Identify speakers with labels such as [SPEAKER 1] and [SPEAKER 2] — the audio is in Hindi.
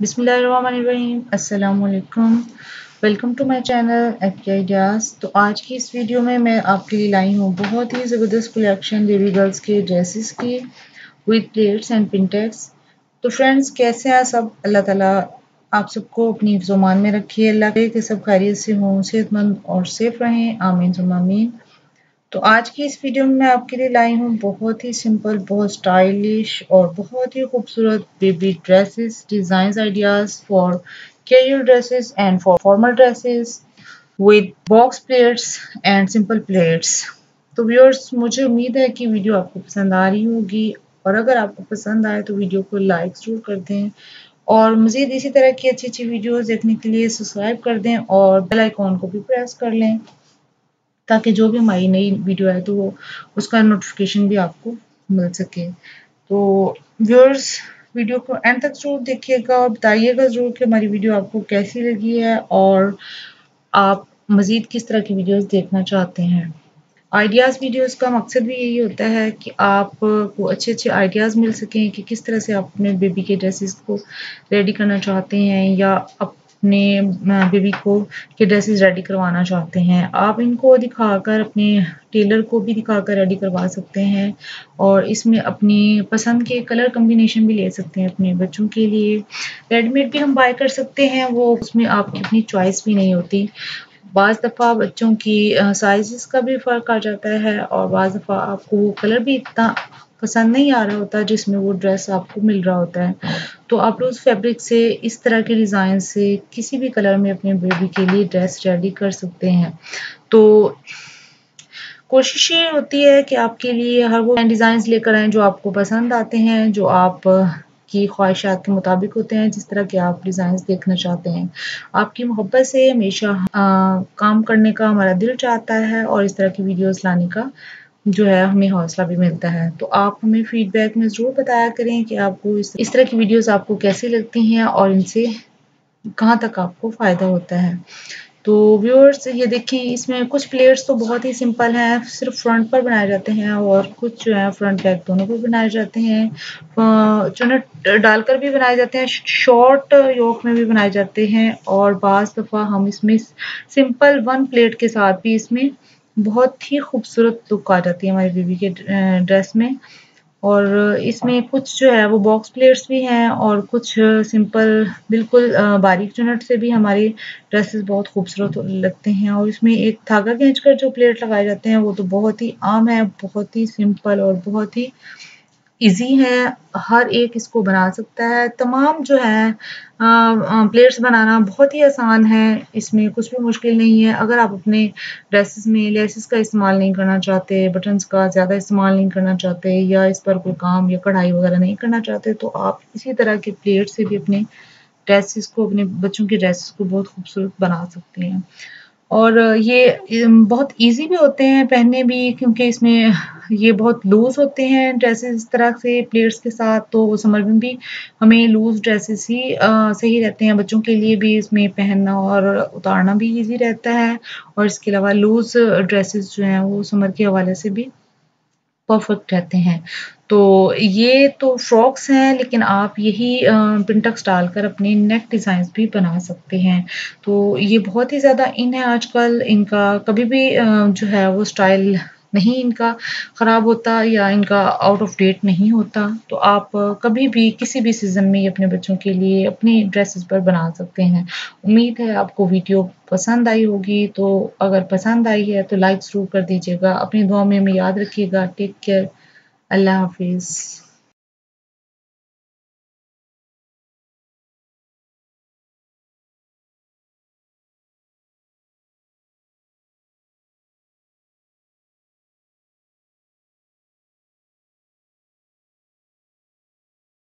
[SPEAKER 1] अस्सलाम वेलकम टू माय चैनल एक्की आइडियाज़। तो आज की इस वीडियो में मैं आपके लिए लाई हूँ बहुत ही ज़बरदस्त कलेक्शन बेबी गर्ल्स के ड्रेसेस की विद प्लेट्स एंड पिंटेक्स तो फ्रेंड्स, कैसे हैं सब? अल्लाह ताला आप सबको अपनी जुमान में रखिए। अल्लाह के सब खैरियत से हों, सेहतमंद और सेफ़ रहें। आमीन सुमामीन तो आज की इस वीडियो में मैं आपके लिए लाई हूँ बहुत ही सिंपल बहुत स्टाइलिश और बहुत ही खूबसूरत baby dresses design ideas for casual dresses and for formal dresses with box pleats and simple pleats तो व्यूअर्स मुझे उम्मीद है कि वीडियो आपको पसंद आ रही होगी और अगर आपको पसंद आए तो वीडियो को लाइक ज़रूर कर दें और मज़ीद इसी तरह की अच्छी अच्छी वीडियोस देखने के लिए सब्सक्राइब कर दें और बेल आइकॉन को भी प्रेस कर लें। ताकि जो भी हमारी नई वीडियो है तो वो, उसका नोटिफिकेशन भी आपको मिल सके। तो व्यूअर्स वीडियो को एंड तक ज़रूर देखिएगा और बताइएगा ज़रूर कि हमारी वीडियो आपको कैसी लगी है और आप मज़ीद किस तरह की वीडियोस देखना चाहते हैं। आइडियाज़ वीडियोस का मकसद भी यही होता है कि आपको अच्छे अच्छे आइडियाज़ मिल सकें कि किस तरह से आप अपने बेबी के ड्रेसेस को रेडी करना चाहते हैं या आप अपने बेबी को के ड्रेसेस रेडी करवाना चाहते हैं। आप इनको दिखाकर, अपने टेलर को भी दिखाकर रेडी करवा सकते हैं और इसमें अपनी पसंद के कलर कम्बिनेशन भी ले सकते हैं अपने बच्चों के लिए। रेडीमेड भी हम बाय कर सकते हैं, वो उसमें आपकी अपनी चॉइस भी नहीं होती। बाज़ दफ़ा बच्चों की साइज़ का भी फ़र्क आ जाता है और बाज़ दफ़ा आपको वो कलर भी इतना पसंद नहीं आ रहा होता जिसमें वो ड्रेस आपको मिल रहा होता है। तो आप उस फैब्रिक से, इस तरह के डिज़ाइन से किसी भी कलर में अपने बेबी के लिए ड्रेस रेडी कर सकते हैं। तो कोशिश ये होती है कि आपके लिए हर वो डिज़ाइन लेकर आए जो आपको पसंद आते हैं, जो आप, की ख्वाहिशात के मुताबिक होते हैं, जिस तरह के आप डिज़ाइन देखना चाहते हैं। आपकी मोहब्बत से हमेशा काम करने का हमारा दिल चाहता है और इस तरह की वीडियोस लाने का जो है हमें हौसला भी मिलता है। तो आप हमें फीडबैक में ज़रूर बताया करें कि आपको इस, तरह की वीडियोस आपको कैसी लगती हैं और इनसे कहाँ तक आपको फ़ायदा होता है। तो व्यूअर्स ये देखें इसमें कुछ प्लेयर्स तो बहुत ही सिंपल हैं सिर्फ़ फ्रंट पर बनाए जाते हैं और कुछ जो है फ्रंट बैक दोनों पर बनाए जाते हैं। चुनट डालकर भी बनाए जाते हैं शॉर्ट योक में भी बनाए जाते हैं और बाज़ दफ़ा हम इसमें सिंपल वन प्लेट के साथ भी इसमें बहुत ही खूबसूरत लुक आ जाती है हमारी बीबी के ड्रेस में। और इसमें कुछ जो है, वो बॉक्स प्लेट्स भी हैं और कुछ सिंपल बिल्कुल बारीक चुनट से भी हमारे ड्रेसेस बहुत खूबसूरत लगते हैं। और इसमें एक धागा खींच कर जो प्लेट लगाए जाते हैं, वो तो बहुत ही आम है, बहुत ही सिंपल और बहुत ही इजी है, हर एक इसको बना सकता है। तमाम जो है प्लेट्स बनाना बहुत ही आसान है। इसमें कुछ भी मुश्किल नहीं है। अगर आप अपने ड्रेसेस में लेसेस का इस्तेमाल नहीं करना चाहते बटन्स का ज़्यादा इस्तेमाल नहीं करना चाहते, या इस पर कोई काम या कढ़ाई वगैरह नहीं करना चाहते तो आप इसी तरह के प्लेट से भी अपने ड्रेसेस को, अपने बच्चों के ड्रेसेस को बहुत खूबसूरत बना सकते हैं। और ये बहुत इजी भी होते हैं पहनने भी क्योंकि इसमें ये बहुत लूज़ होते हैं ड्रेसेस इस तरह से प्लेट्स के साथ तो समर में भी हमें लूज़ ड्रेसेस ही आ, सही रहते हैं। बच्चों के लिए भी इसमें पहनना और उतारना भी इजी रहता है और इसके अलावा लूज़ ड्रेसेस जो हैं वो समर के हवाले से भी परफेक्ट रहते हैं। तो ये तो फ्रॉक्स हैं, लेकिन आप यही पिंटक्स डालकर अपने नेक डिज़ाइन भी बना सकते हैं। तो ये बहुत ही ज़्यादा इन है आजकल। इनका कभी भी जो है वो स्टाइल नहीं इनका ख़राब होता या इनका आउट ऑफ़ डेट नहीं होता तो आप कभी भी, किसी भी सीज़न में अपने बच्चों के लिए अपने ड्रेसेस पर बना सकते हैं। उम्मीद है आपको वीडियो पसंद आई होगी तो अगर पसंद आई है तो लाइक ज़रूर कर दीजिएगा। अपनी दुआ में हमें याद रखिएगा। टेक केयर अल्लाह हाफिज़।